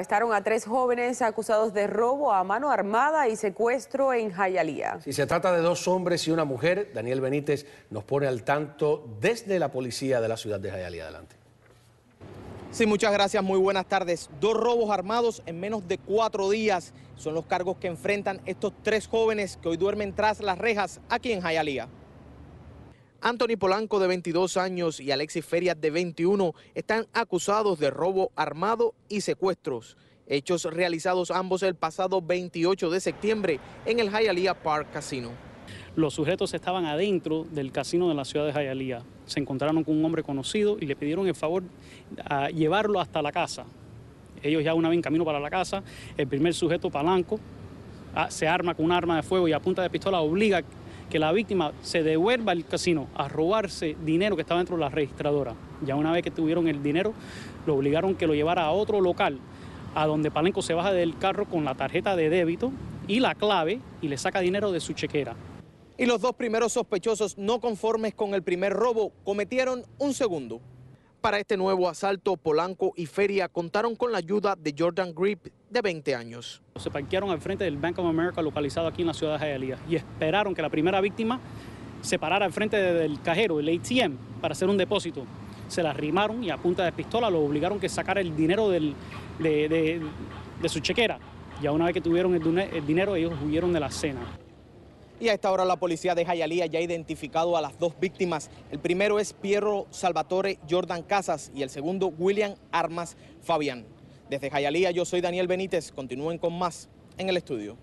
Arrestaron a tres jóvenes acusados de robo a mano armada y secuestro en Jayalía. Si se trata de dos hombres y una mujer, Daniel Benítez nos pone al tanto desde la policía de la ciudad de Jayalía. Adelante. Sí, muchas gracias, muy buenas tardes. Dos robos armados en menos de cuatro días son los cargos que enfrentan estos tres jóvenes que hoy duermen tras las rejas aquí en Jayalía. Anthony Polanco, de 22 años, y Alexis Ferias, de 21, están acusados de robo armado y secuestros. Hechos realizados ambos el pasado 28 de septiembre en el Hialeah Park Casino. Los sujetos estaban adentro del casino de la ciudad de Hialeah. Se encontraron con un hombre conocido y le pidieron el favor a llevarlo hasta la casa. Ellos ya una vez en camino para la casa, el primer sujeto, Palanco, ah, se arma con un arma de fuego y a punta de pistola obliga que la víctima se devuelva al casino a robarse dinero que estaba dentro de la registradora. Ya una vez que tuvieron el dinero, lo obligaron que lo llevara a otro local, a donde Palenco se baja del carro con la tarjeta de débito y la clave y le saca dinero de su chequera. Y los dos primeros sospechosos no conformes con el primer robo cometieron un segundo. Para este nuevo asalto, Polanco y Feria contaron con la ayuda de Jordan Grip, de 20 años. Se parquearon al frente del Bank of America localizado aquí en la ciudad de Hialeah y esperaron que la primera víctima se parara al frente del cajero, el ATM, para hacer un depósito. Se la arrimaron y a punta de pistola lo obligaron que sacara el dinero de, su chequera. Ya una vez que tuvieron el, el dinero, ellos huyeron de la cena. Y a esta hora la policía de Jayalía ya ha identificado a las dos víctimas. El primero es Piero Salvatore Jordan Casas y el segundo William Armas Fabián. Desde Jayalía yo soy Daniel Benítez. Continúen con más en el estudio.